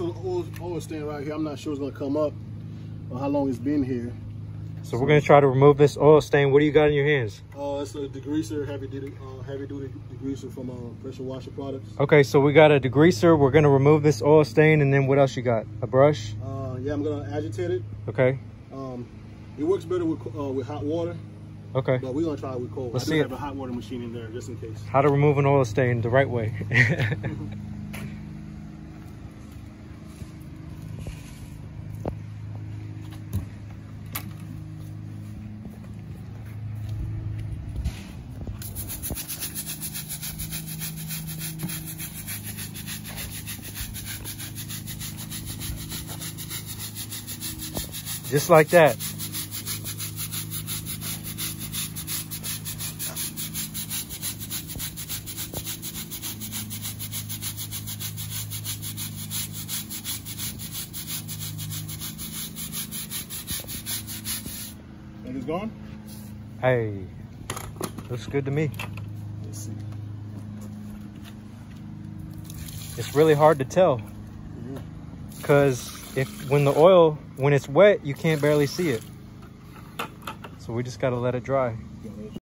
this oil, oil stand right here. I'm not sure it's gonna come up or how long it's been here. So we're gonna try to remove this oil stain. What do you got in your hands? Uh, it's a degreaser, heavy duty, uh, heavy duty degreaser from uh, pressure washer products. Okay, so we got a degreaser. We're gonna remove this oil stain, and then what else you got? A brush? Uh, yeah, I'm gonna agitate it. Okay. Um, it works better with uh, with hot water, Okay. but we're gonna try it with cold. Let's I do see it. have a hot water machine in there just in case. How to remove an oil stain the right way. Just like that. And it's gone. Hey, looks good to me. Let's see. It's really hard to tell. Because if when the oil when it's wet you can't barely see it. So we just got to let it dry